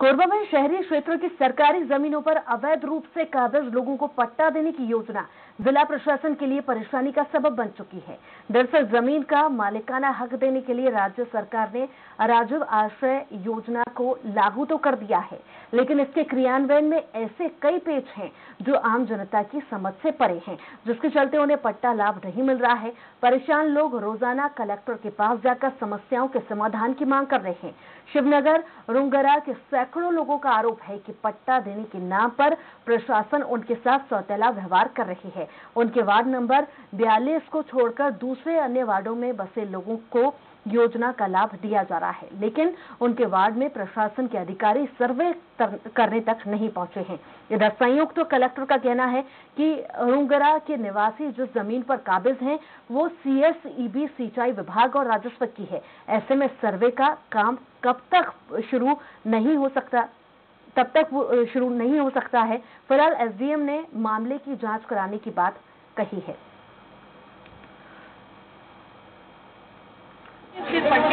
कोरबा में शहरी क्षेत्रों की सरकारी जमीनों पर अवैध रूप से काबिज लोगों को पट्टा देने की योजना जिला प्रशासन के लिए परेशानी का सबब बन चुकी है। दरअसल ज़मीन का मालिकाना हक देने के लिए राज्य सरकार ने राजीव आश्रय योजना को लागू तो कर दिया है, लेकिन इसके क्रियान्वयन में ऐसे कई पेच हैं जो आम जनता की समझ से परे हैं, जिसके चलते उन्हें पट्टा लाभ नहीं मिल रहा है। परेशान लोग रोज़ाना कलेक्टर के पास जाकर समस्याओं के समाधान की मांग कर रहे हैं। शिवनगर, रुंगरा के सैकड़ों लोगों का आरोप है कि पट्टा देने के नाम पर प्रशासन उनके साथ सौतेला व्यवहार कर रही है। उनके वार्ड नंबर बयालीस को छोड़कर दूसरे अन्य वार्डो में बसे लोगों को योजना का लाभ दिया जा रहा है, लेकिन उनके वार्ड में प्रशासन के अधिकारी सर्वे करने तक नहीं पहुँचे हैं। इधर संयुक्त तो कलेक्टर का कहना है कि रुंगरा के निवासी जिस ज़मीन पर काबिज हैं, वो सीएसईबी सिंचाई विभाग और राजस्व की है। ऐसे में सर्वे का काम कब तक शुरू नहीं हो सकता, तब तक वो, शुरू नहीं हो सकता है। फ़िलहाल एसडीएम ने मामले की जाँच कराने की बात कही है।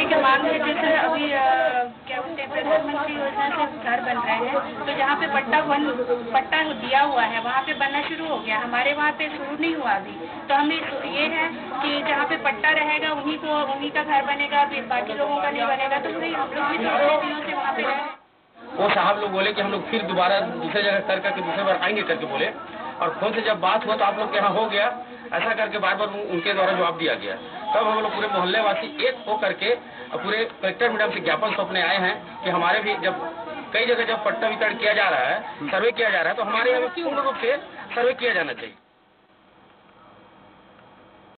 पट्टे के मांग है जैसे अभी क्या बोलते हैं प्रधानमंत्री योजना से घर बन रहे हैं तो जहाँ पे पट्टा बन, पट्टा दिया हुआ है, वहाँ पे बनना शुरू हो गया। हमारे वहाँ पे शुरू नहीं हुआ अभी। तो हमें ये है कि जहाँ पे पट्टा रहेगा उन्हीं को उन्हीं का घर बनेगा, फिर बाकी लोगों का नहीं बनेगा तो फिर हम लोग भी दूसरे दिनों से वहाँ पे वो साहब लोग बोले कि हम लोग फिर दोबारा दूसरे जगह कर करके दूसरे बार आएँगे करके बोले। और खुद से जब बात हुआ तो आप लोग के यहाँ हो गया। ऐसा करके बार बार उनके द्वारा जवाब दिया गया। तब हम लोग पूरे मोहल्ले वासी एक हो करके पूरे कलेक्टर मैडम से ज्ञापन सौंपने आए हैं कि हमारे भी जब कई जगह जब पट्टा वितरण किया जा रहा है सर्वे किया जा रहा है तो हमारे यहाँ क्यों रूप से सर्वे किया जाना चाहिए।